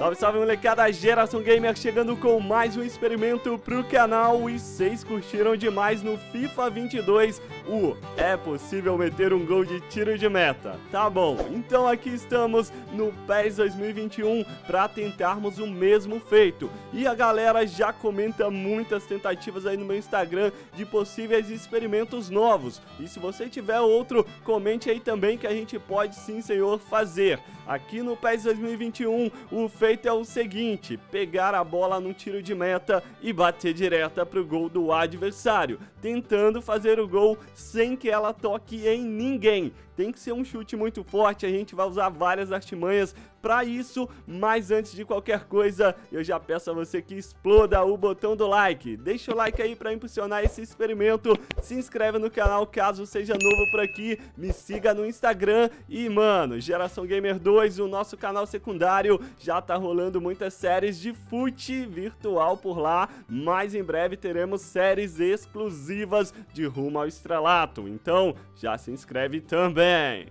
Salve, salve molecada, Geração Gamer chegando com mais um experimento pro canal E vocês curtiram demais no FIFA 22 o É possível meter um gol de tiro de meta. Tá bom, então aqui estamos no PES 2021 pra tentarmos o mesmo feito. E a galera já comenta muitas tentativas aí no meu Instagram de possíveis experimentos novos. E se você tiver outro, comente aí também que a gente pode sim senhor fazer Aqui no PES 2021 o feito é o seguinte: pegar a bola num tiro de meta e bater direta pro gol do adversário, tentando fazer o gol sem que ela toque em ninguém. Tem que ser um chute muito forte, a gente vai usar várias artimanhas para isso, mas antes de qualquer coisa, eu já peço a você que exploda o botão do like. Deixa o like aí para impulsionar esse experimento, se inscreve no canal caso seja novo por aqui, me siga no Instagram. E, mano, Geração Gamer 2, o nosso canal secundário, já tá rolando muitas séries de fute virtual por lá, mas em breve teremos séries exclusivas de rumo ao estrelato, então já se inscreve também.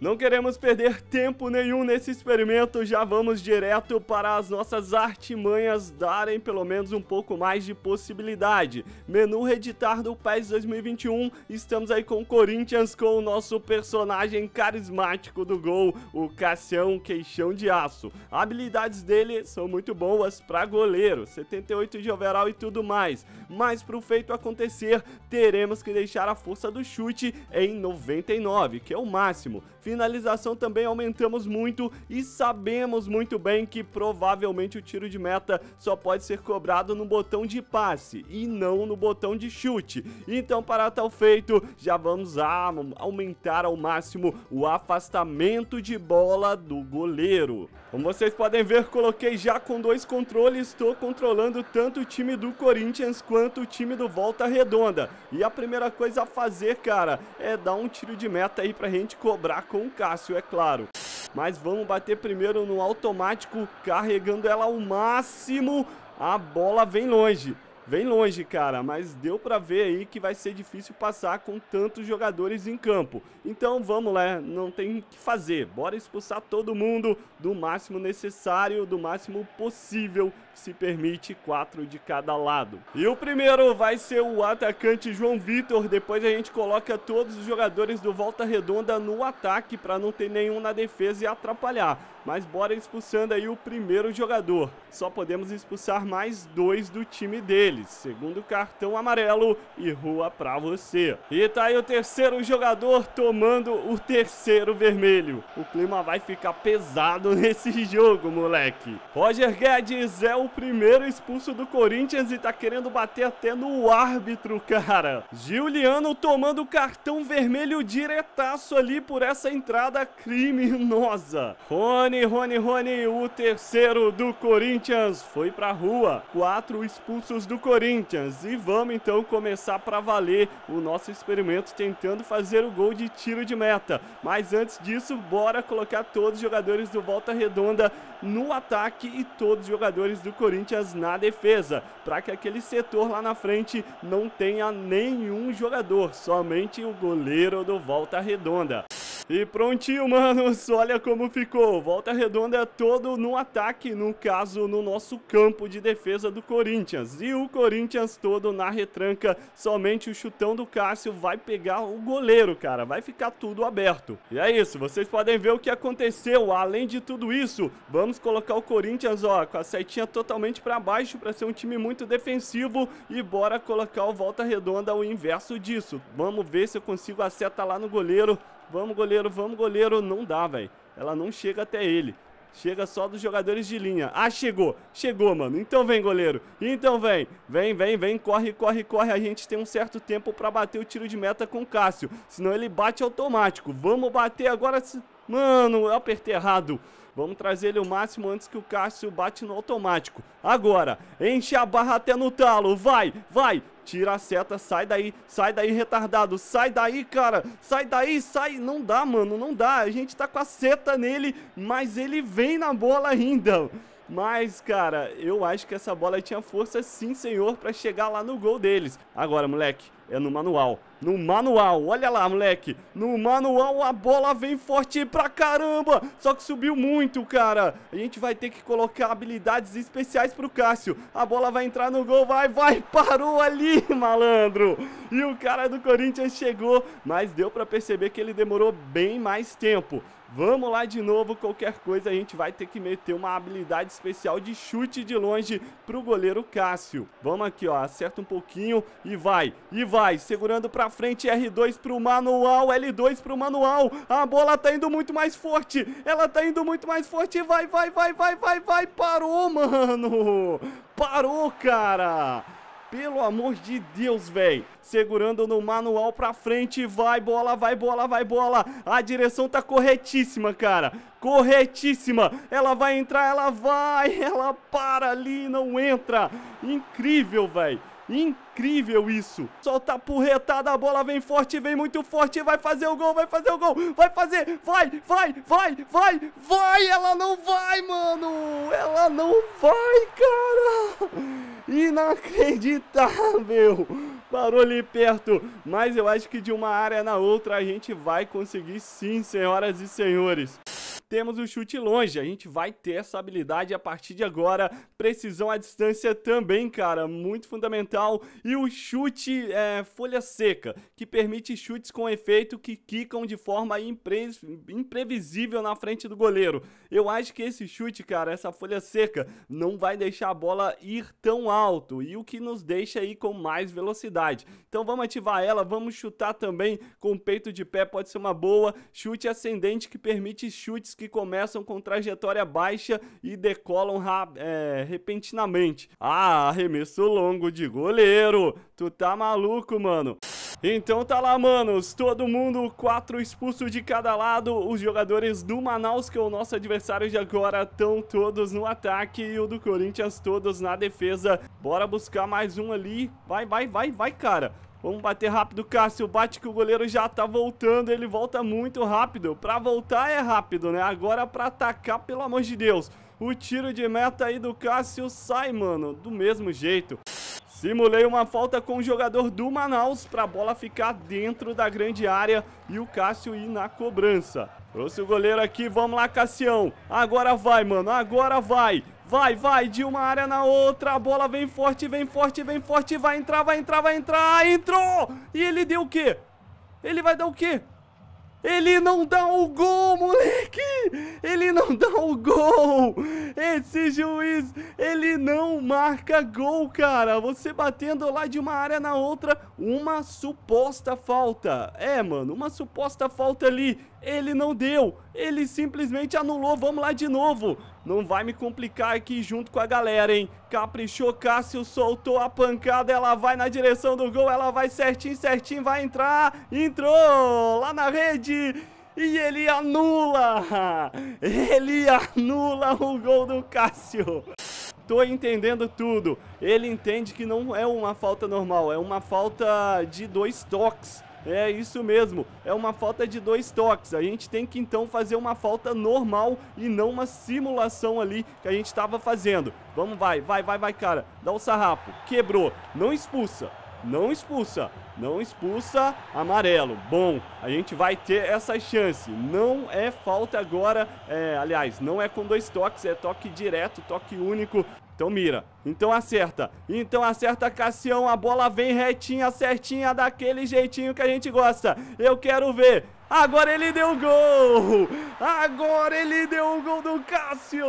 Não queremos perder tempo nenhum nesse experimento, já vamos direto para as nossas artimanhas darem pelo menos um pouco mais de possibilidade. Menu reeditar do PES 2021, estamos aí com o Corinthians com o nosso personagem carismático do gol, o Cassião Queixão de Aço. Habilidades dele são muito boas para goleiro, 78 de overall e tudo mais, mas para o feito acontecer, teremos que deixar a força do chute em 99, que é o máximo finalização também aumentamos muito e sabemos muito bem que provavelmente o tiro de meta só pode ser cobrado no botão de passe e não no botão de chute. Então, para tal feito, já vamos aumentar ao máximo o afastamento de bola do goleiro. Como vocês podem ver, coloquei já com dois controles, estou controlando tanto o time do Corinthians quanto o time do Volta Redonda. E a primeira coisa a fazer, cara, é dar um tiro de meta aí pra gente cobrar com o Cássio, é claro. Mas vamos bater primeiro no automático, carregando ela ao máximo. A bola vem longe. Vem longe, cara, mas deu pra ver aí que vai ser difícil passar com tantos jogadores em campo. Então vamos lá, não tem o que fazer. Bora expulsar todo mundo do máximo necessário, do máximo possível que se permite, quatro de cada lado. E o primeiro vai ser o atacante João Vitor, depois a gente coloca todos os jogadores do Volta Redonda no ataque para não ter nenhum na defesa e atrapalhar. Mas bora expulsando aí o primeiro jogador. Só podemos expulsar mais dois do time deles. Segundo cartão amarelo e rua pra você. E tá aí o terceiro jogador tomando o terceiro vermelho. O clima vai ficar pesado nesse jogo, moleque. Roger Guedes é o primeiro expulso do Corinthians e tá querendo bater até no árbitro, cara. Juliano tomando cartão vermelho diretaço ali por essa entrada criminosa. Rony Rony, Rony, Rony, o terceiro do Corinthians foi pra rua. Quatro expulsos do Corinthians. E vamos então começar para valer o nosso experimento tentando fazer o gol de tiro de meta. Mas antes disso, bora colocar todos os jogadores do Volta Redonda no ataque e todos os jogadores do Corinthians na defesa, para que aquele setor lá na frente não tenha nenhum jogador, somente o goleiro do Volta Redonda. E prontinho, manos, olha como ficou. Volta Redonda é todo no ataque, no caso, no nosso campo de defesa do Corinthians. E o Corinthians todo na retranca, somente o chutão do Cássio vai pegar o goleiro, cara. Vai ficar tudo aberto. E é isso, vocês podem ver o que aconteceu. Além de tudo isso, vamos colocar o Corinthians, ó, com a setinha totalmente para baixo, para ser um time muito defensivo. E bora colocar o Volta Redonda o inverso disso. Vamos ver se eu consigo a seta lá no goleiro. Vamos, goleiro, vamos, goleiro. Não dá, velho. Ela não chega até ele. Chega só dos jogadores de linha. Ah, chegou. Chegou, mano. Então vem, goleiro. Então vem. Vem, vem, vem. Corre, corre, corre. A gente tem um certo tempo pra bater o tiro de meta com o Cássio. Senão ele bate automático. Vamos bater agora. Mano, eu apertei errado. Vamos trazer ele o máximo antes que o Cássio bate no automático. Agora, enche a barra até no talo. Vai, vai. Tira a seta, sai daí, sai daí, retardado. Sai daí, cara. Sai daí, sai. Não dá, mano, não dá. A gente tá com a seta nele, mas ele vem na bola ainda. Mas, cara, eu acho que essa bola tinha força sim, senhor, para chegar lá no gol deles. Agora, moleque, é no manual. No manual, olha lá, moleque. No manual a bola vem forte pra caramba. Só que subiu muito, cara. A gente vai ter que colocar habilidades especiais pro Cássio. A bola vai entrar no gol, vai, vai. Parou ali, malandro. E o cara do Corinthians chegou, mas deu pra perceber que ele demorou bem mais tempo. Vamos lá de novo, qualquer coisa a gente vai ter que meter uma habilidade especial de chute de longe pro goleiro Cássio. Vamos aqui, ó, acerta um pouquinho e vai, e vai, segurando pra frente, R2 pro manual, L2 pro manual, a bola tá indo muito mais forte, ela tá indo muito mais forte, vai, vai, vai, vai, vai, vai, parou, mano, parou, cara. Pelo amor de Deus, velho. Segurando no manual pra frente. Vai, bola, vai, bola, vai, bola. A direção tá corretíssima, cara. Corretíssima. Ela vai entrar, ela vai. Ela para ali, não entra. Incrível, velho. Incrível isso. Solta a porretada, a bola vem forte, vem muito forte, vai fazer o gol, vai fazer o gol, vai fazer, vai, vai, vai, vai, vai, ela não vai, mano, ela não vai, cara. Inacreditável. Parou ali perto, mas eu acho que de uma área na outra a gente vai conseguir sim, senhoras e senhores temos o chute longe. A gente vai ter essa habilidade a partir de agora. Precisão à distância também, cara, muito fundamental. E o chute é, folha seca, que permite chutes com efeito que quicam de forma impre imprevisível na frente do goleiro. Eu acho que esse chute, cara, essa folha seca, não vai deixar a bola ir tão alto e o que nos deixa ir com mais velocidade. Então vamos ativar ela, vamos chutar também com peito de pé, pode ser uma boa. Chute ascendente que permite chutes que começam com trajetória baixa e decolam é, repentinamente. Ah, arremesso longo de goleiro. Tu tá maluco, mano. Então tá lá, manos, todo mundo, quatro expulsos de cada lado, os jogadores do Manaus, que é o nosso adversário de agora, estão todos no ataque e o do Corinthians todos na defesa. Bora buscar mais um ali, vai, vai, vai, vai, cara. Vamos bater rápido, Cássio. Bate que o goleiro já tá voltando. Ele volta muito rápido. Pra voltar é rápido, né? Agora pra atacar, pelo amor de Deus. O tiro de meta aí do Cássio sai, mano, do mesmo jeito. Simulei uma falta com o jogador do Manaus pra bola ficar dentro da grande área e o Cássio ir na cobrança. Trouxe o goleiro aqui, vamos lá, Cassião. Agora vai, mano, agora vai. Vai, vai, de uma área na outra. A bola vem forte, vem forte, vem forte. Vai entrar, vai entrar, vai entrar. Entrou! E ele deu o quê? Ele vai dar o quê? Ele não dá o gol, moleque! Ele não dá o gol! Esse juiz, ele não marca gol, cara! Você batendo lá de uma área na outra, uma suposta falta. É, mano, uma suposta falta ali. Ele não deu, ele simplesmente anulou. Vamos lá de novo. Não vai me complicar aqui junto com a galera, hein? Caprichou, Cássio soltou a pancada, ela vai na direção do gol, ela vai certinho, certinho, vai entrar. Entrou lá na rede. E ele anula! Ele anula o gol do Cássio! Tô entendendo tudo. Ele entende que não é uma falta normal, é uma falta de dois toques. É isso mesmo, é uma falta de dois toques. A gente tem que então fazer uma falta normal e não uma simulação ali que a gente estava fazendo. Vamos, vai, vai, vai, vai, cara. Dá o sarrapo. Quebrou. Não expulsa. Não expulsa. Não expulsa. Amarelo. Bom, a gente vai ter essa chance. Não é falta agora. É, aliás, não é com dois toques, é toque direto, toque único. Então mira. Então acerta. Então acerta, Cassião. A bola vem retinha, certinha, daquele jeitinho que a gente gosta. Eu quero ver. Agora ele deu gol! Agora ele deu o gol do Cássio!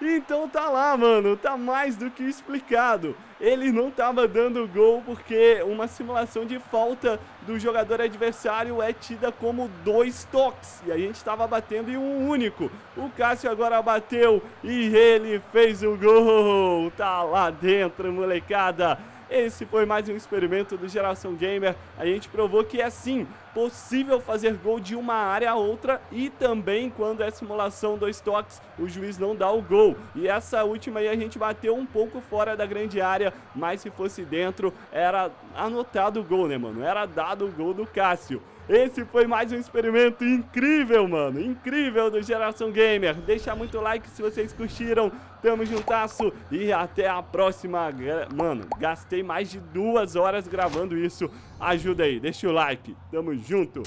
Então tá lá, mano, tá mais do que explicado. Ele não tava dando gol porque uma simulação de falta do jogador adversário é tida como dois toques. E a gente tava batendo em um único. O Cássio agora bateu e ele fez o gol. Tá lá dentro, molecada. Esse foi mais um experimento do Geração Gamer. A gente provou que é sim possível fazer gol de uma área a outra e também quando é simulação dois toques, o juiz não dá o gol. E essa última aí a gente bateu um pouco fora da grande área, mas se fosse dentro era anotado o gol, né, mano? Era dado o gol do Cássio. Esse foi mais um experimento incrível, mano. Incrível do Geração Gamer. Deixa muito like se vocês curtiram. Tamo juntasso e até a próxima. Mano, gastei mais de duas horas gravando isso. Ajuda aí, deixa o like. Tamo junto.